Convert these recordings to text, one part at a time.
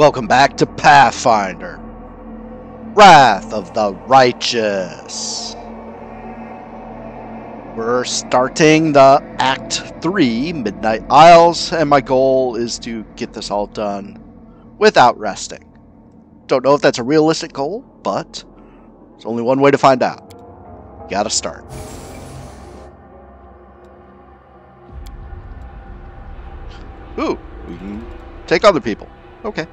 Welcome back to Pathfinder. Wrath of the Righteous. We're starting the Act 3, Midnight Isles, and my goal is to get this all done without resting. Don't know if that's a realistic goal, but there's only one way to find out. You gotta start. Ooh, we can take other people. Okay.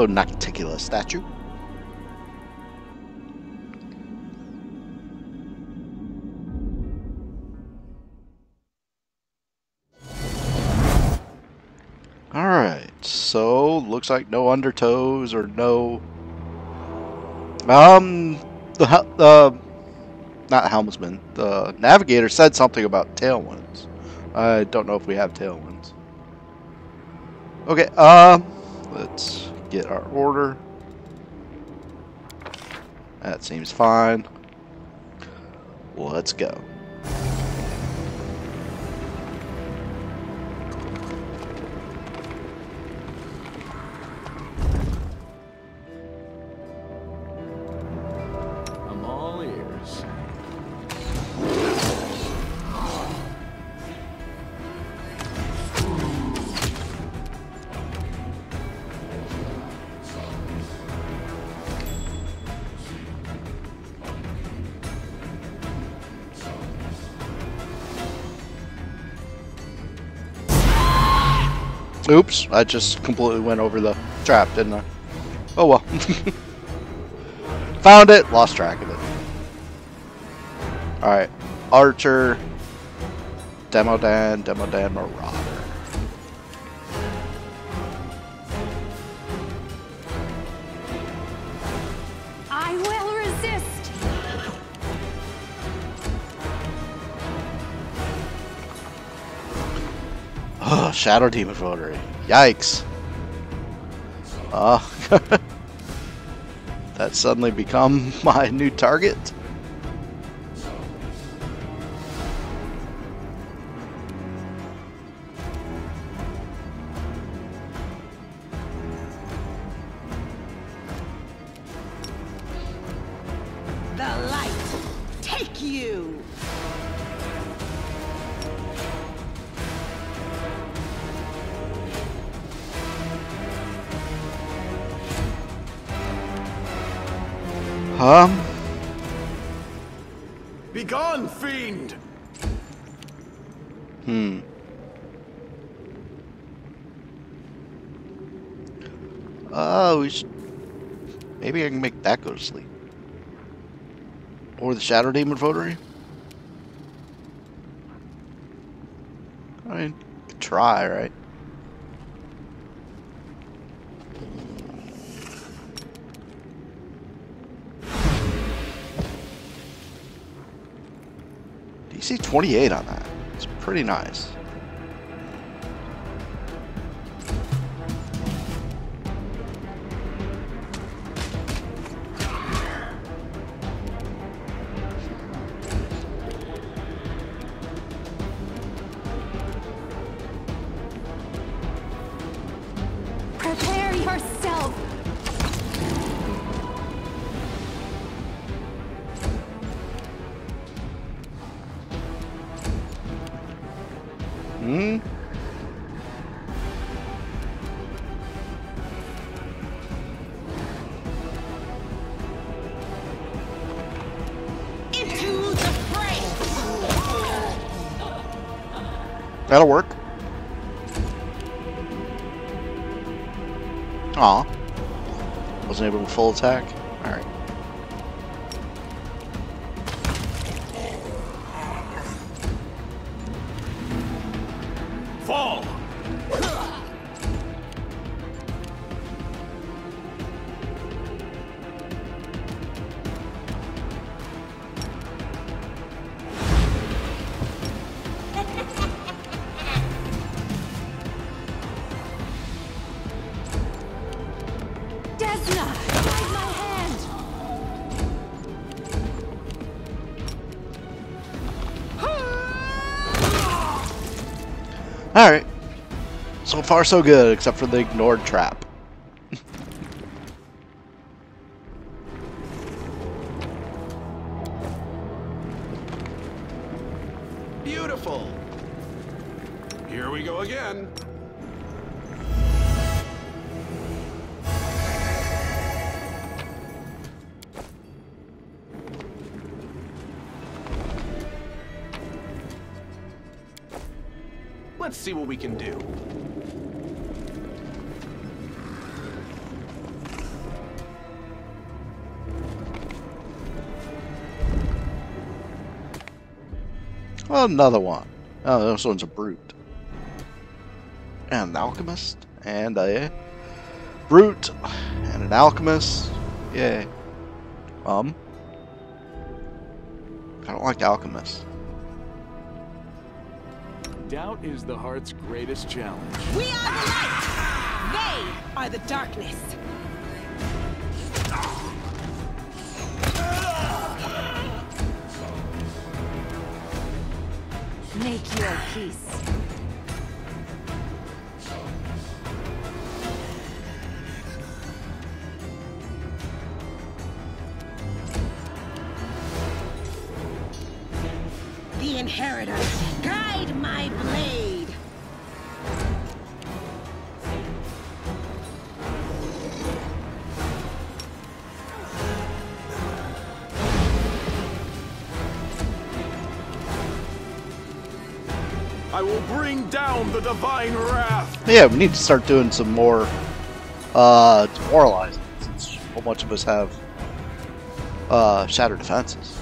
Hello, Nocticula statue. Alright, so looks like no undertows or no... Um, the, the not helmsman, the navigator said something about tailwinds. I don't know if we have tailwinds. Okay, um, let's get our order. That seems fine. Let's go. Oops, I just completely went over the trap, didn't I? Oh well. Found it, lost track of it. Alright, Archer, Demodand, Demodand Marauder. Shadow Demon Votary. Yikes. Uh, that suddenly become my new target? Maybe I can make that go to sleep. Or the Shadow Demon Votary? I mean, try, right? DC 28 on that. It's pretty nice. That'll work. Aw. Wasn't able to full attack? Alright. So far, so good, except for the ignored trap. Can do. Another one. Oh, this one's a brute. And an alchemist. And a brute. And an alchemist. Yay. Um. I don't like alchemists. Doubt is the heart's greatest challenge. We are the light! They are the darkness! Make your peace. I will bring down the divine wrath. Yeah, we need to start doing some more uh, demoralizing since so much of us have uh, shattered defenses.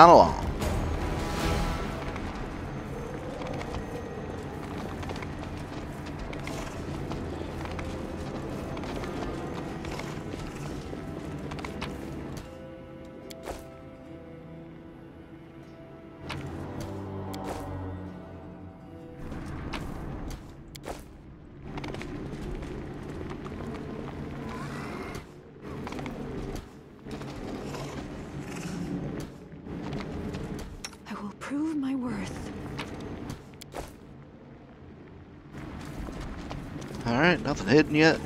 Moving on Yet.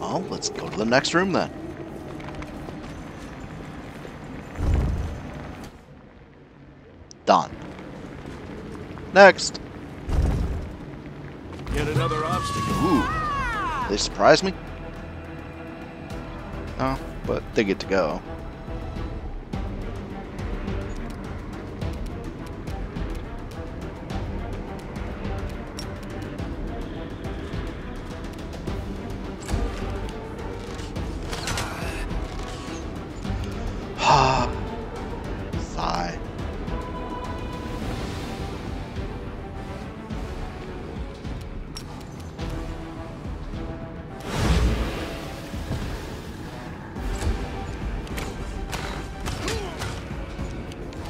Well, let's go to the next room then. Done. Next. Yet another obstacle. Ooh, they surprised me. Oh, but they get to go.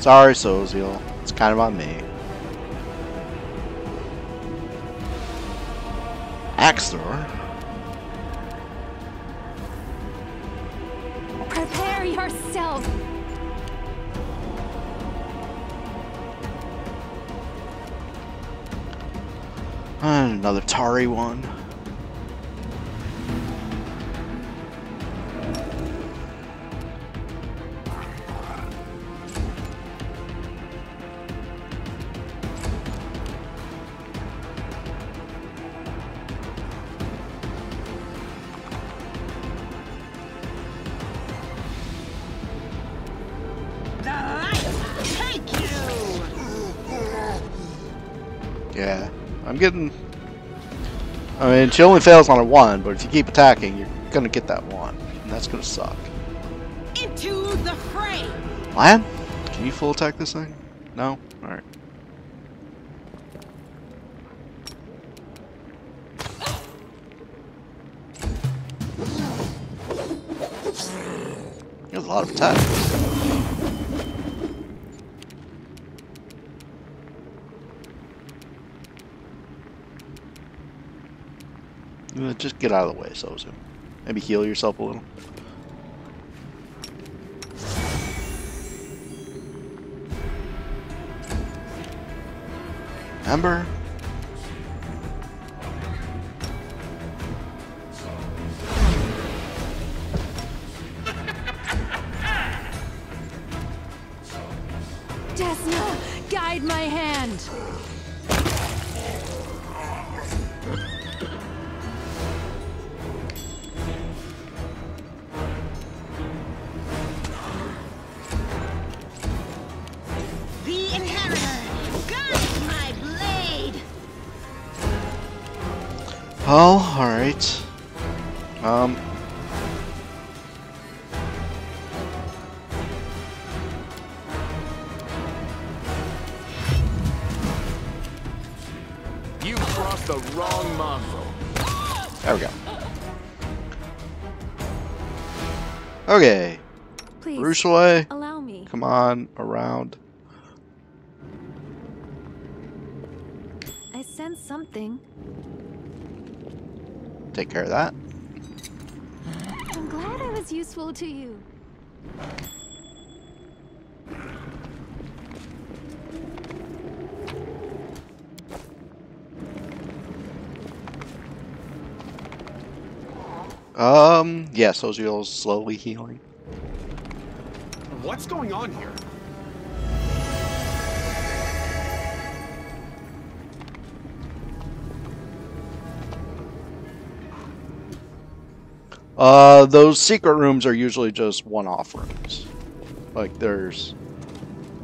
Sorry, Sosiel. It's kind of on me. Axe thrower? Prepare yourself! Another Tari one. Yeah, I'm getting I mean, she only fails on a one, but if you keep attacking, you're gonna get that one, and that's gonna suck. Into the fray! Lion, can you full attack this thing? No? Alright. There's a lot of attack. Uh, just get out of the way, Sozu. Maybe heal yourself a little. Remember? Allow me. come on, around. I sense something. Take care of that. I'm glad I was useful to you. Um, yeah, Sosiel's slowly healing. What's going on here? Uh, those secret rooms are usually just one-off rooms. Like there's,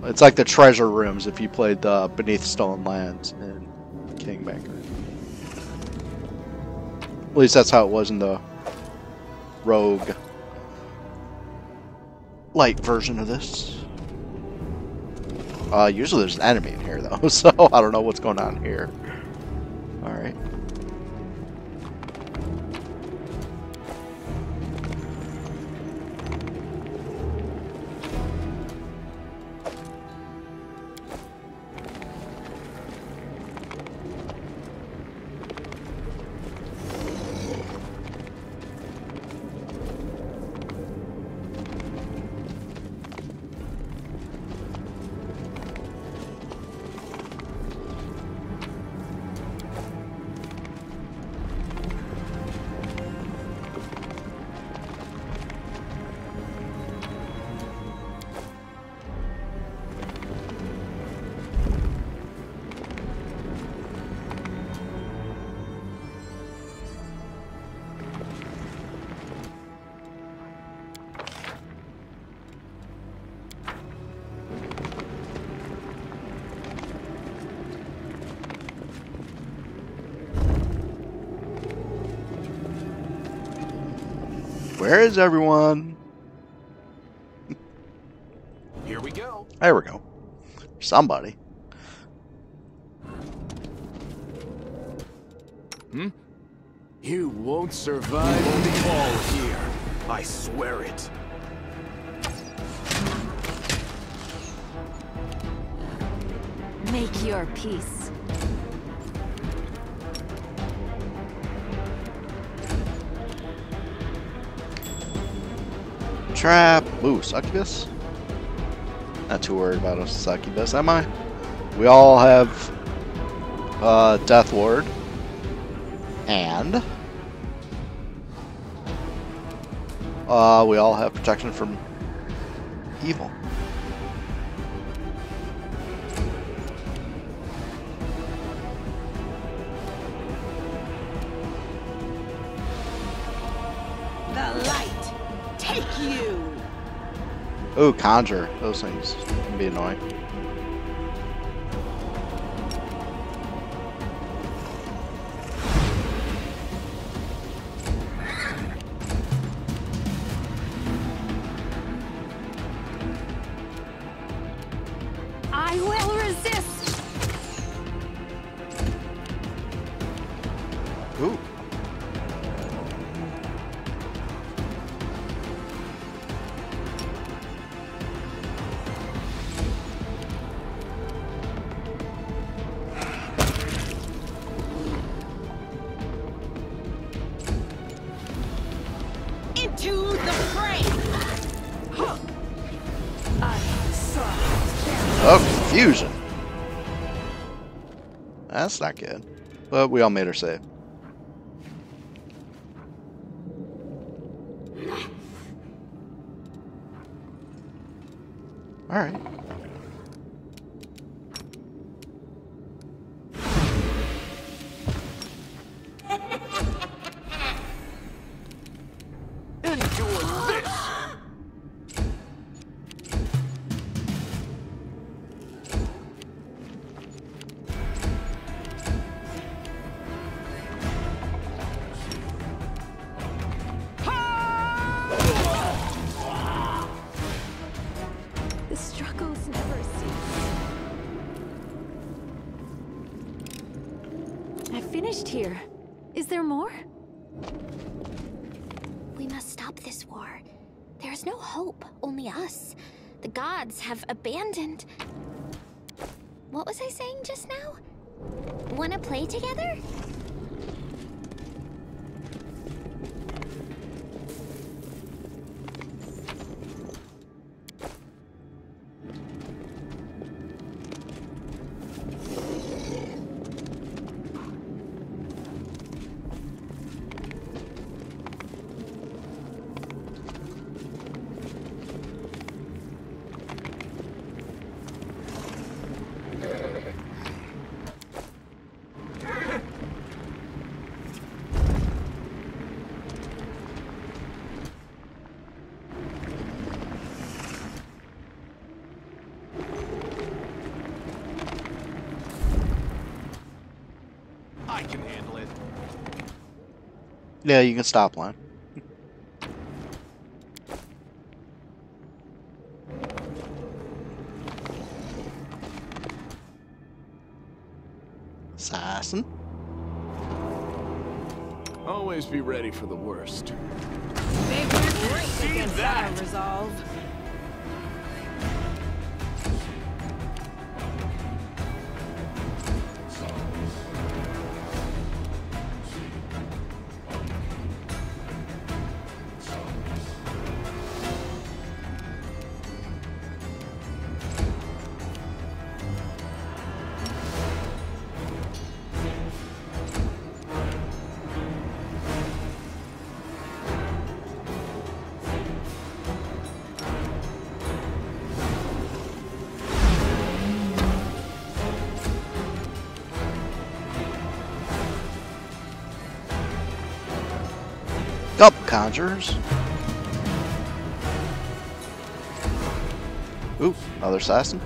it's like the treasure rooms if you played the Beneath Stone Lands in Kingmaker. At least that's how it was in the Rogue light version of this. Uh, usually there's an enemy in here though, so I don't know what's going on here. All Where is everyone? Here we go. There we go. Somebody. Hmm? You won't survive the fall here. I swear it. Make your peace. Trap. Ooh, succubus? Not too worried about a succubus, am I? We all have uh, Death Ward. And uh, we all have protection from evil. Ooh, conjure. Those things can be annoying. That's not good. But we all made her save. Yeah, you can stop line. Assassin. Always be ready for the worst. Up, conjurers. Ooh, another assassin.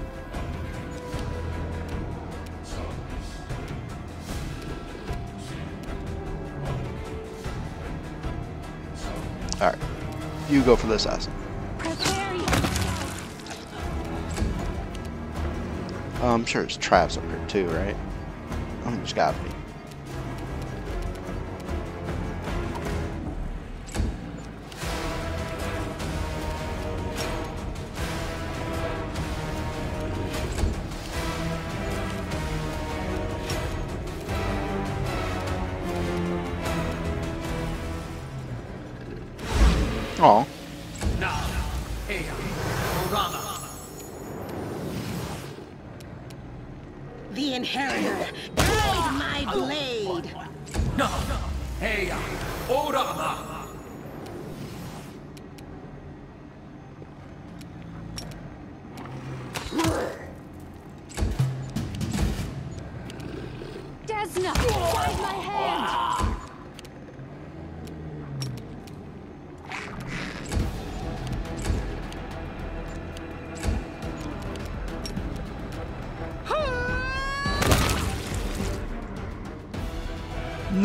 Alright. You go for the assassin. I'm sure it's Trav's up here too, right? I think there's gotta be.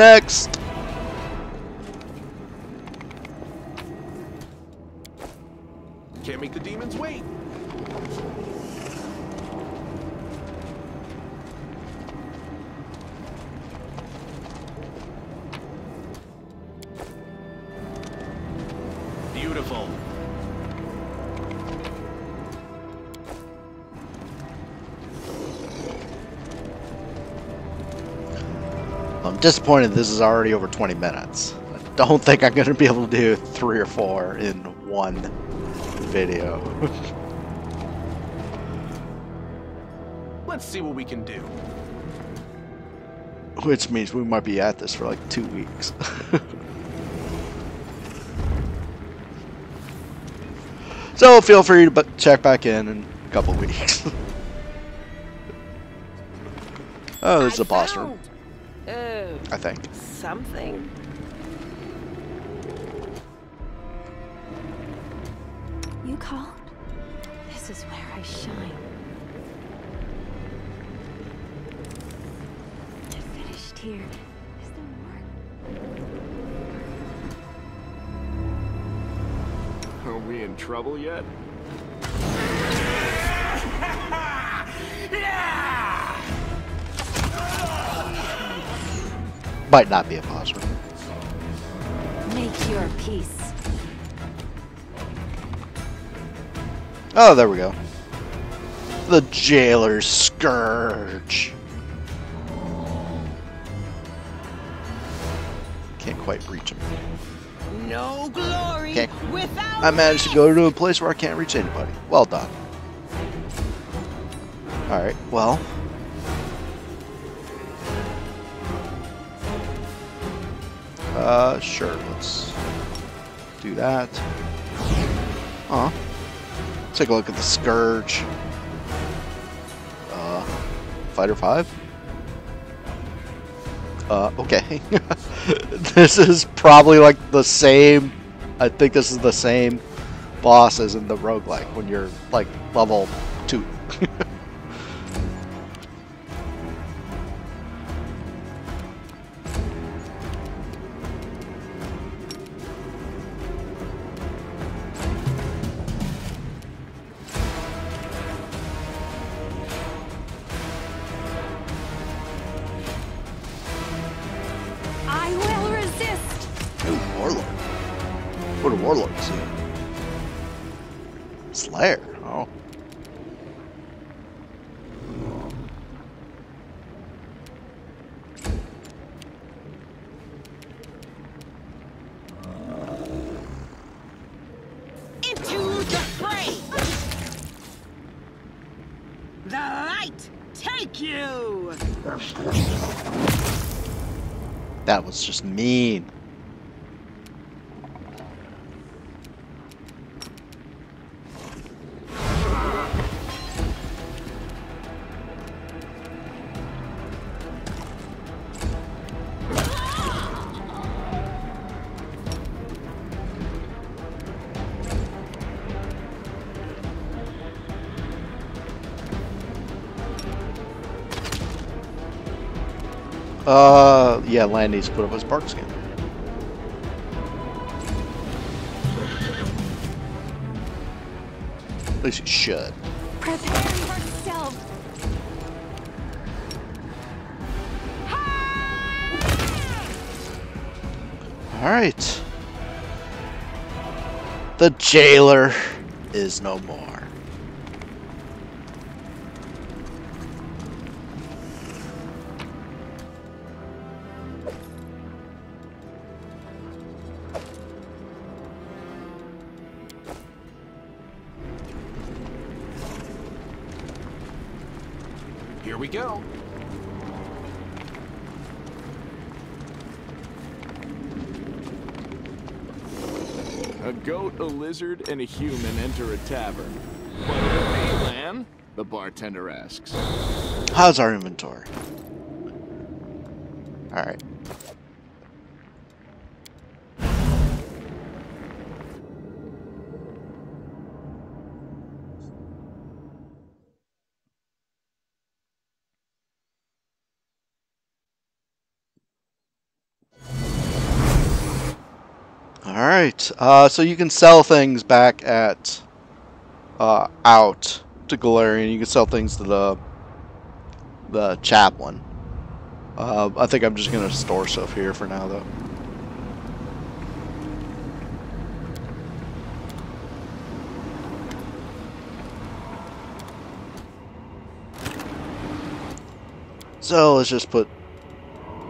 Next. Disappointed this is already over 20 minutes. I don't think I'm going to be able to do three or four in one video. Let's see what we can do. Which means we might be at this for like two weeks. so feel free to check back in in a couple weeks. oh, there's a boss room, Oh, I think. something. You called? This is where I shine. I finished here. Is there more? Are we in trouble yet? Might not be a boss. Make your peace. Oh, there we go. The Jailer's Scourge. Can't quite reach him. No glory without. I managed to go to a place where I can't reach anybody. Well done. Alright, well. Uh, sure, let's do that. Huh. Take a look at the Scourge. Uh, Fighter 5? Uh, okay. this is probably like the same. I think this is the same boss as in the roguelike when you're like level 2. Uh, yeah, Lann needs to put up his bark skin. At least he should. Prepare yourself. Alright. The jailer is no more. Lizard, and a human enter a tavern. What do they, Lan? The bartender asks. How's our inventory? Uh, so you can sell things back at uh, out to Galarian. You can sell things to the the chaplain. Uh, I think I'm just gonna store stuff here for now, though. So let's just put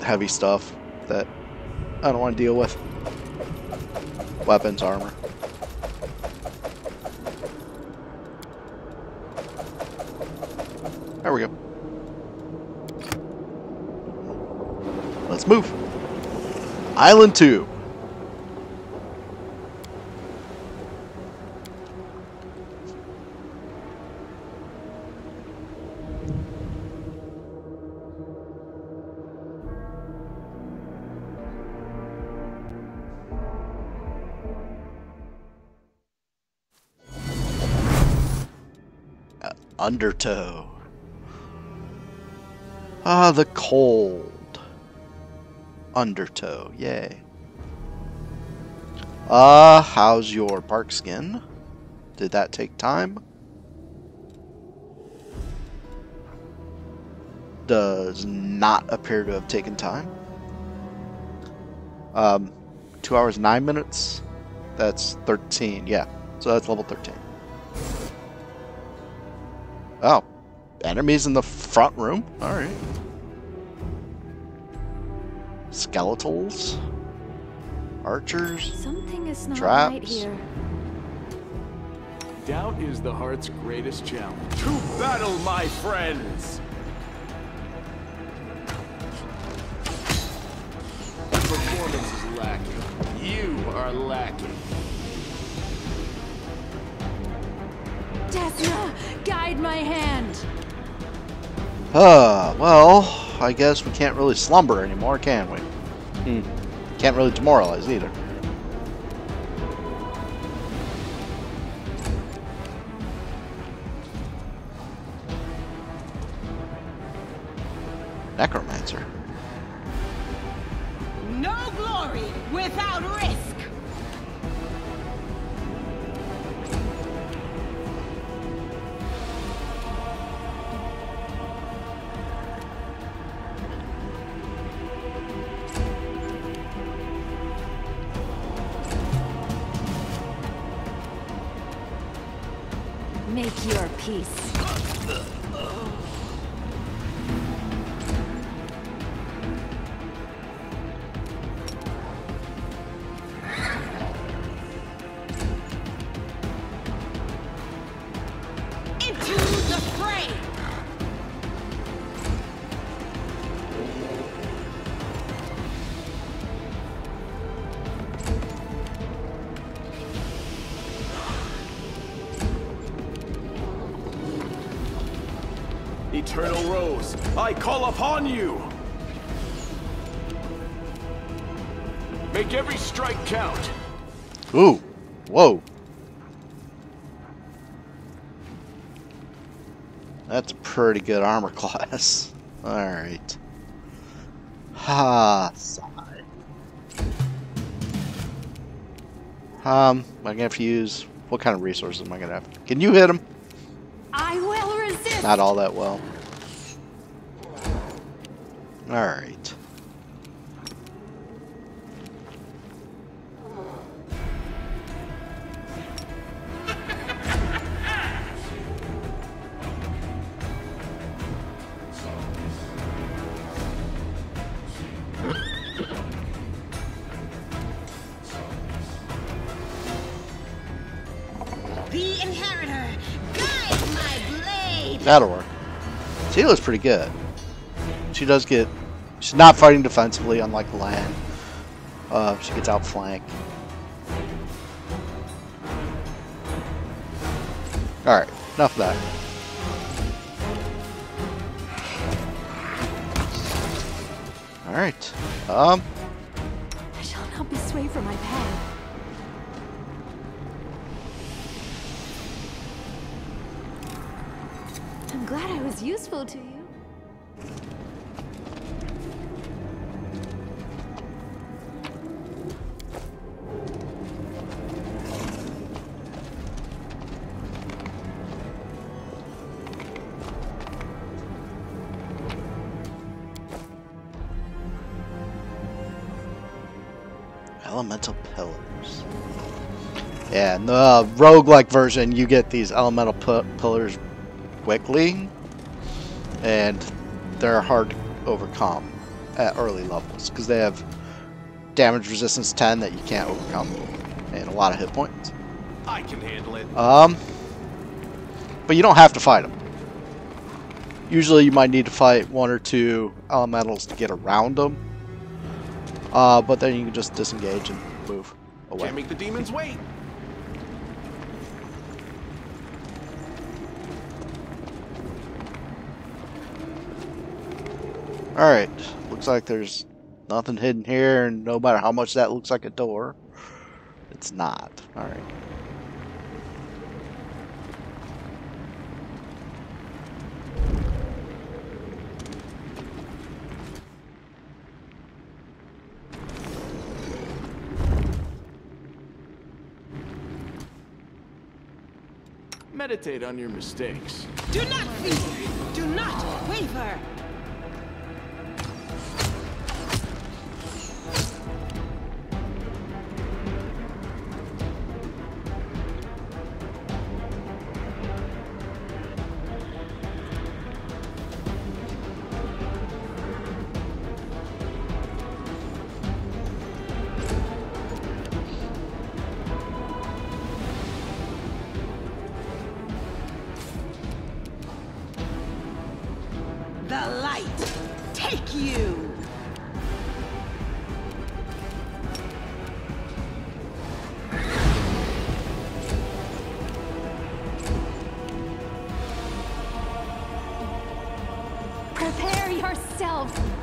heavy stuff that I don't want to deal with. Weapons, armor. There we go. Let's move. Island 2. Undertow. Ah, the cold. Undertow, yay. Uh, how's your bark skin? Did that take time? Does not appear to have taken time. Um, 2 hours 9 minutes? That's 13, yeah. So that's level 13. Enemies in the front room? Alright. Skeletals? Archers? Something is not Traps. right here. Doubt is the heart's greatest challenge. To battle, my friends! Performance is lacking. You are lacking. Desna, guide my hand. Uh, well, I guess we can't really slumber anymore, can we? Hmm. Can't really demoralize either. Upon you! Make every strike count. Ooh. Whoa. That's a pretty good armor class. Alright. Ha, sigh. Um, am I gonna have to use what kind of resources am I gonna have? Can you hit him? I will resist. Not all that well. Alright. The inheritor, guide my blade. That'll work. She looks pretty good. She does get. She's not fighting defensively, unlike Lann. Uh, she gets outflanked. Alright, enough of that. Alright. Um, I shall not be swayed from my path. I'm glad I was useful to you. In the uh, roguelike version, you get these elemental pi- pillars quickly, and they're hard to overcome at early levels because they have damage resistance 10 that you can't overcome and a lot of hit points. I can handle it. Um, but you don't have to fight them. Usually, you might need to fight one or two elementals to get around them. Uh, but then you can just disengage and move away. Can't make the demons wait. Alright, looks like there's nothing hidden here, and no matter how much that looks like a door, it's not. Alright. Meditate on your mistakes. Do not fear. Do not waver. Yourself.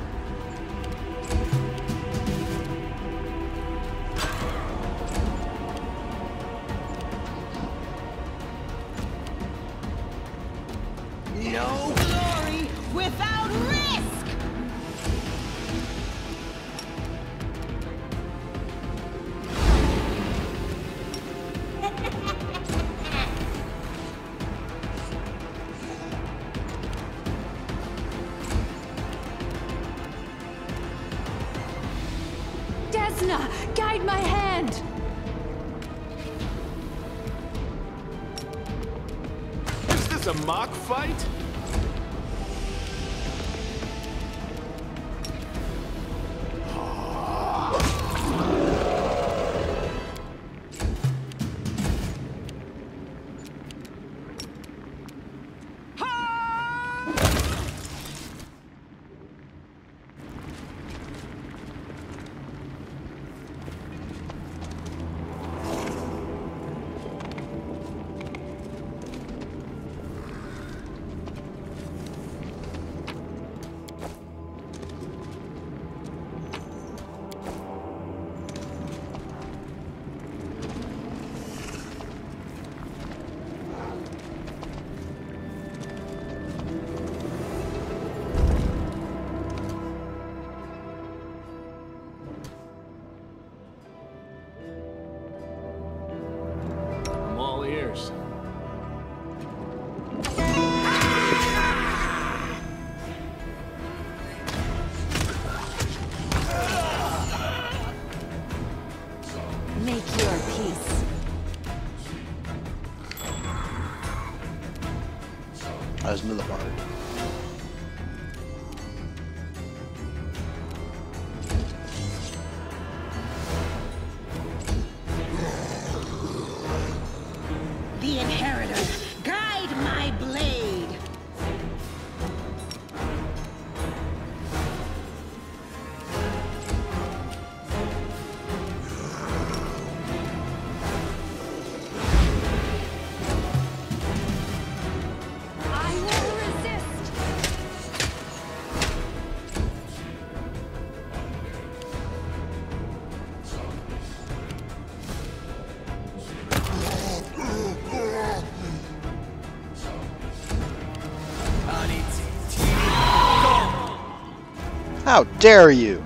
How dare you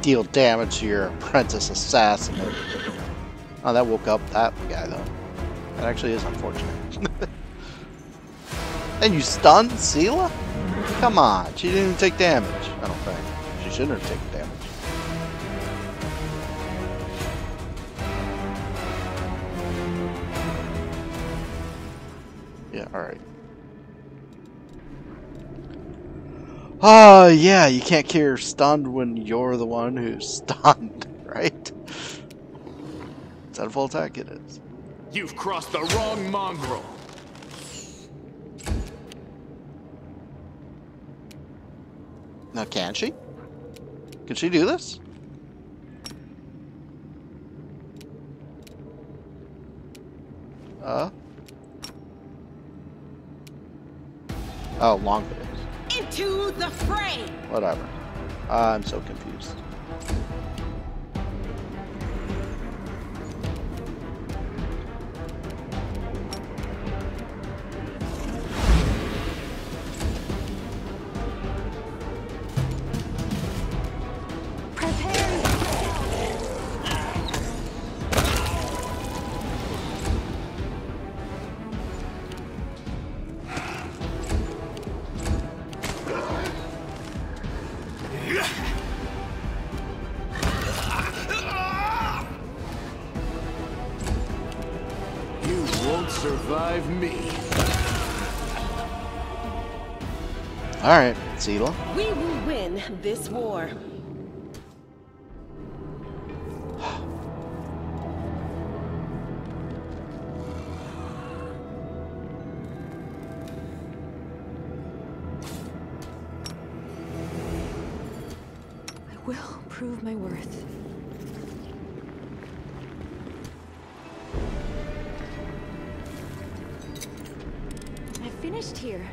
deal damage to your apprentice assassin? Oh, that woke up that guy, though. That actually is unfortunate. and you stunned Seelah? Come on, she didn't even take damage, I don't think. She shouldn't have taken Oh, yeah, you can't cure stunned when you're the one who's stunned, right? Is that a full attack? It is. You've crossed the wrong mongrel. Now, can she? Can she do this? Uh? Oh, long videos. The fray! Whatever. I'm so confused. This war. I will prove my worth. I finished here.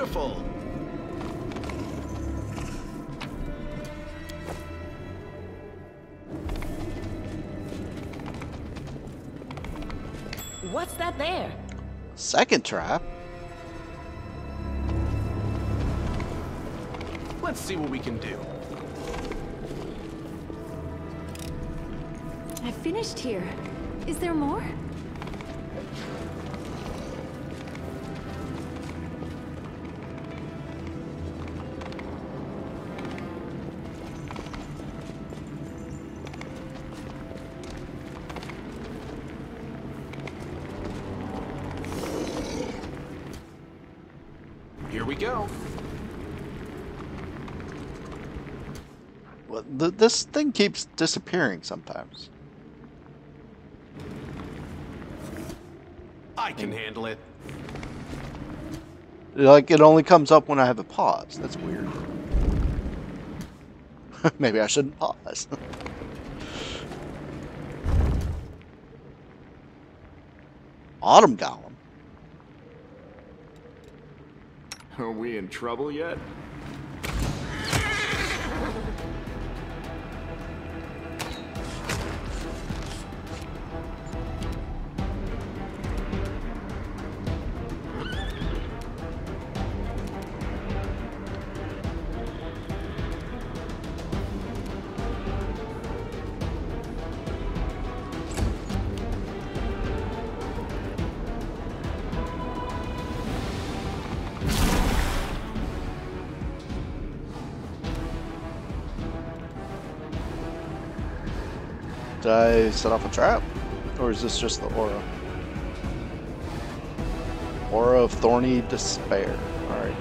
Beautiful. What's that there? Second trap? Let's see what we can do. I finished here. Is there more? This thing keeps disappearing sometimes. I can handle it. Like, it only comes up when I have a pause. That's weird. Maybe I shouldn't pause. Autumn Golem. Are we in trouble yet? I set off a trap? Or is this just the aura? Aura of Thorny Despair. Alright.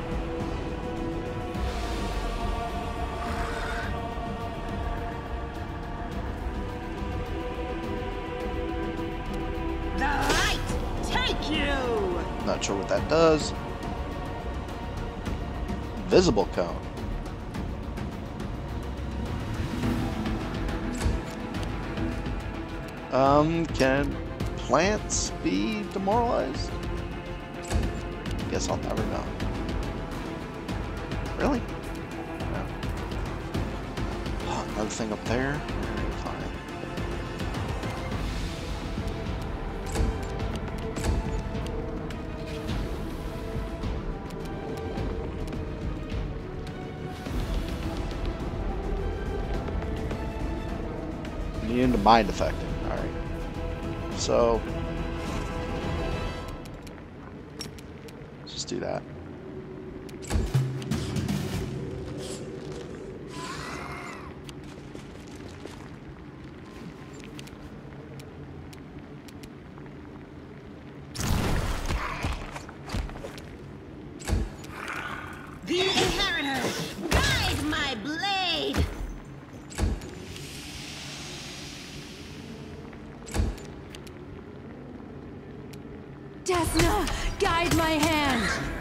The light take you! Not sure what that does. Visible cone. Um, can plants be demoralized? Guess I'll never know. Really? No. Oh, another thing up there? Immune mind affecting. So. Krishna, guide my hand.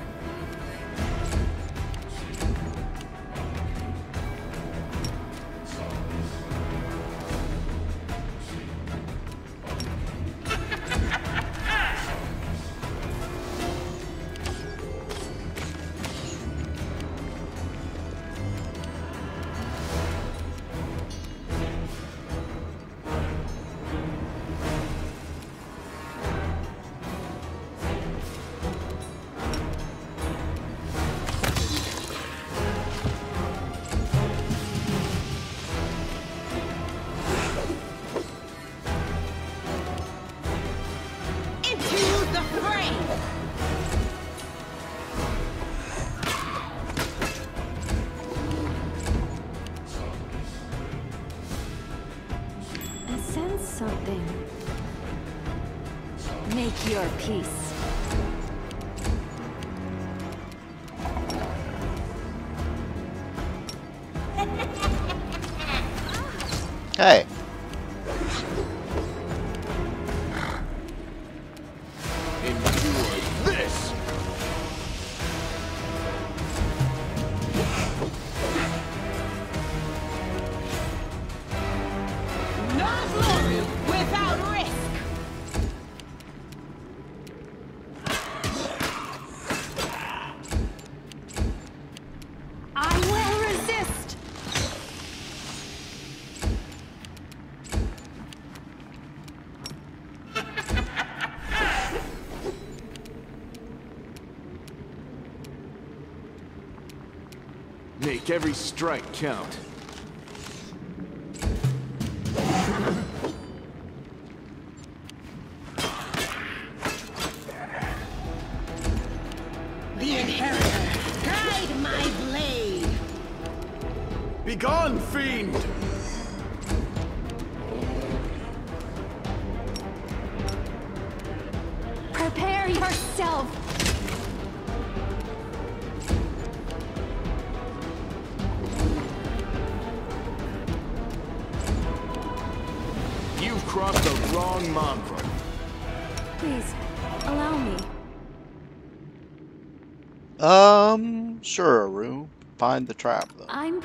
Every strike count.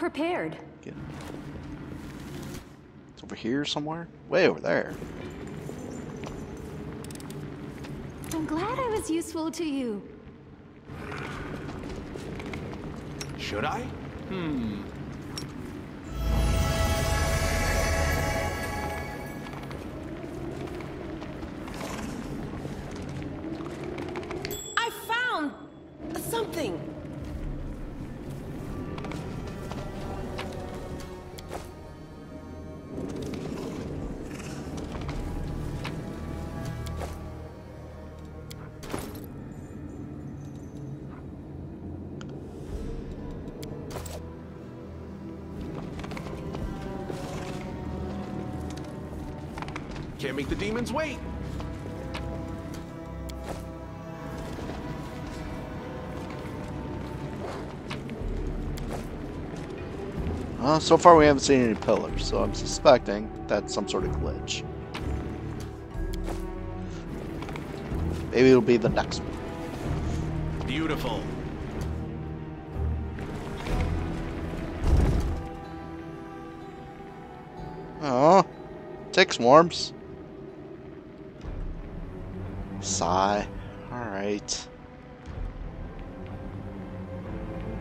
Prepared. Get- It's over here somewhere? Way over there. I'm glad I was useful to you. Should I? I Can't make the demons wait. Uh, so far we haven't seen any pillars, so I'm suspecting that's some sort of glitch. Maybe it'll be the next one. Beautiful. Oh, tick swarms. Sigh. Alright.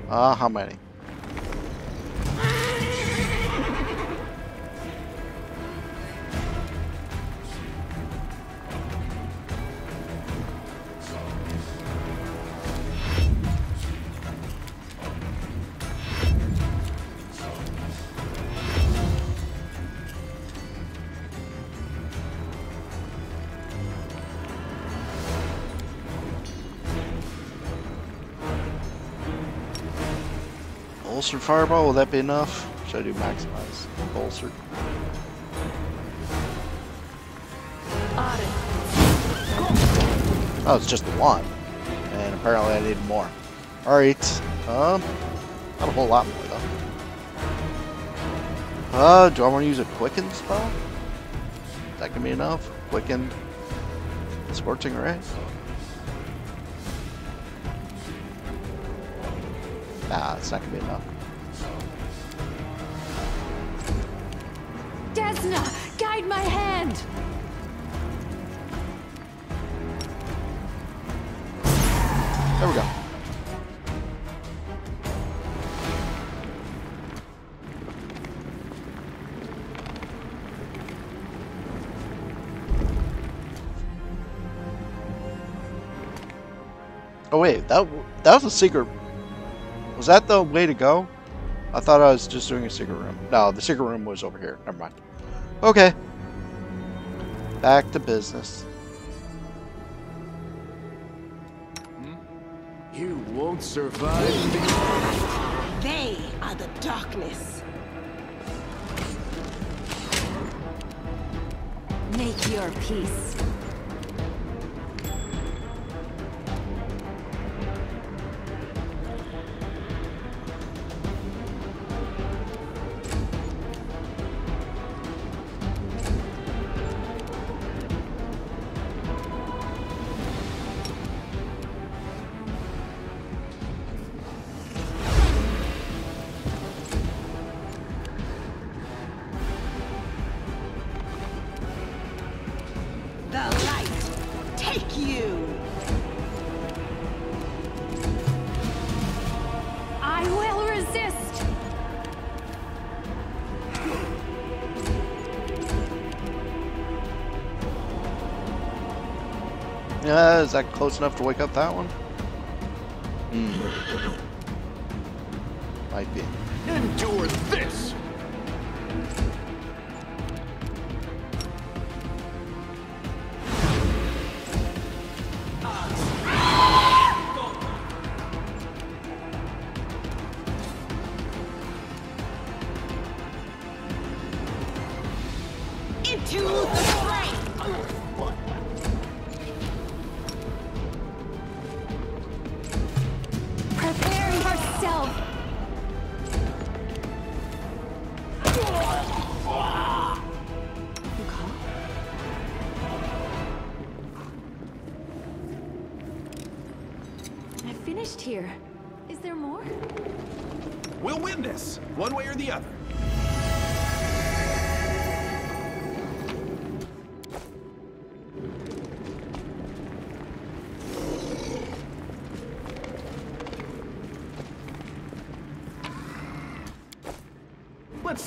Uh, how many? Fireball, will that be enough? Should I do maximize? Bolster. Oh, it's just the one. And apparently I need more. Alright. Um, not a whole lot more though. Uh, do I want to use a quicken spell? That can be enough. Quickened. Scorching Ray? Nah, it's not gonna be enough. Desna, guide my hand. There we go. Oh wait, that that was a secret. Was that the way to go? I thought I was just doing a secret room. No, the secret room was over here. Never mind. Okay. Back to business. Hmm? You won't survive. They are the darkness. Make your peace. Yeah, is that close enough to wake up that one? Hmm. Might be. Endure this!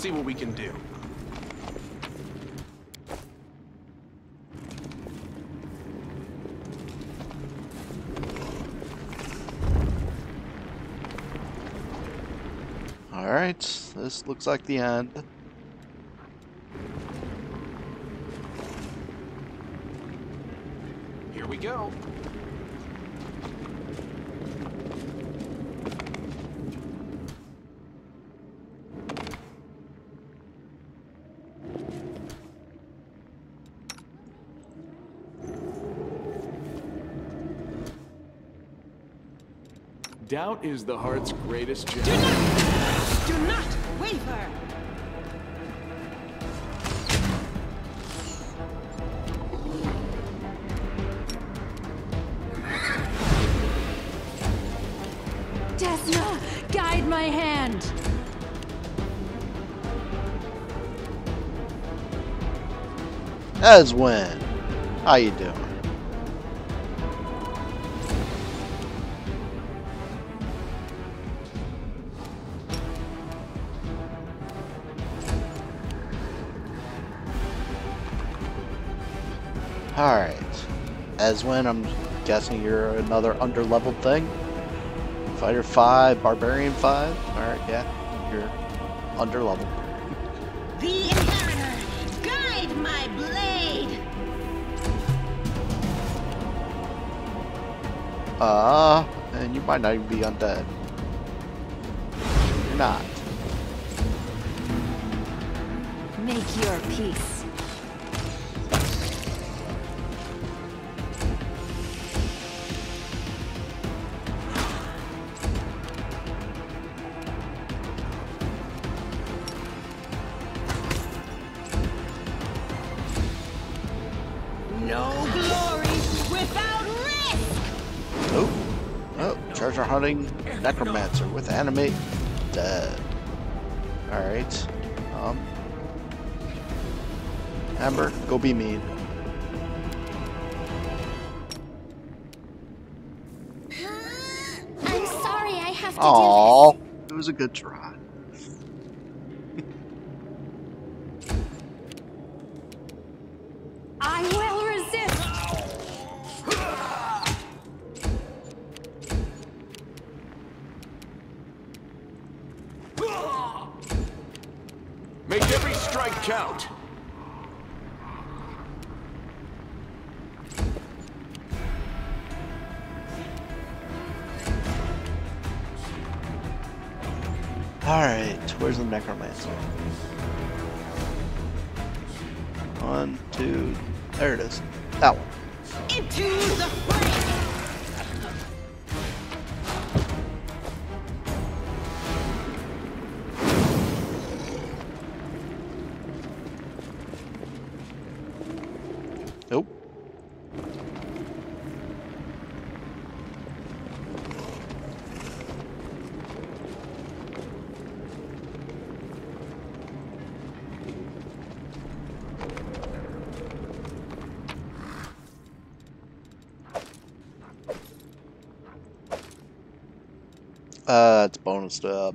See what we can do. Alright, this looks like the end. Here we go. Doubt is the heart's greatest Do not, do not waver. Desna, guide my hand! Ewzan, how you doing? Ewzan, I'm guessing you're another underleveled thing? Fighter 5, Barbarian 5? Alright, yeah. You're underleveled. The Inheritor, guide my blade. Uh, and you might not even be undead. You're not. Make your peace. Necromancer with animate dead. Alright. Um. Ember, go be mean. I'm sorry I have to do Aww. It was a good try.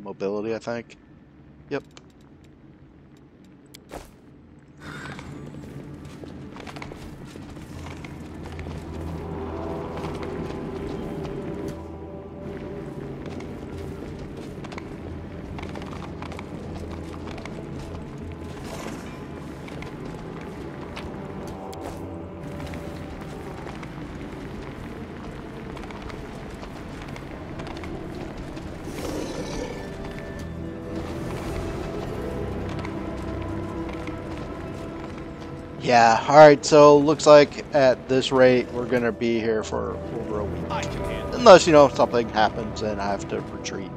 Mobility, I think. Yeah, alright, so looks like at this rate we're gonna be here for over a week. Unless, you know, something happens and I have to retreat.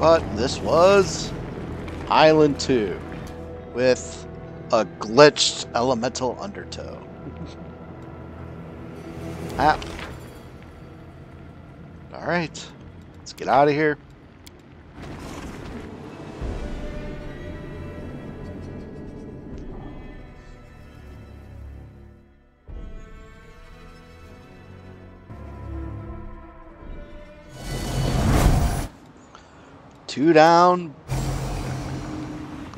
But this was Island 2 with a glitched elemental undertow. ah. Alright, let's get out of here. Two down.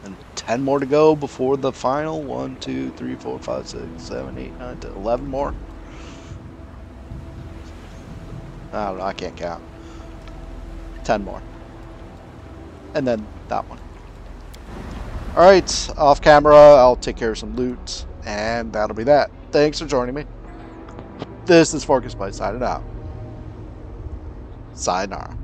And ten more to go before the final. One, two, three, four, five, six, seven, eight, nine, ten, eleven more. I don't know, I can't count. Ten more. And then that one. Alright, off camera, I'll take care of some loot, and that'll be that. Thanks for joining me. This is ForkOfSpite signing out. Sayonara.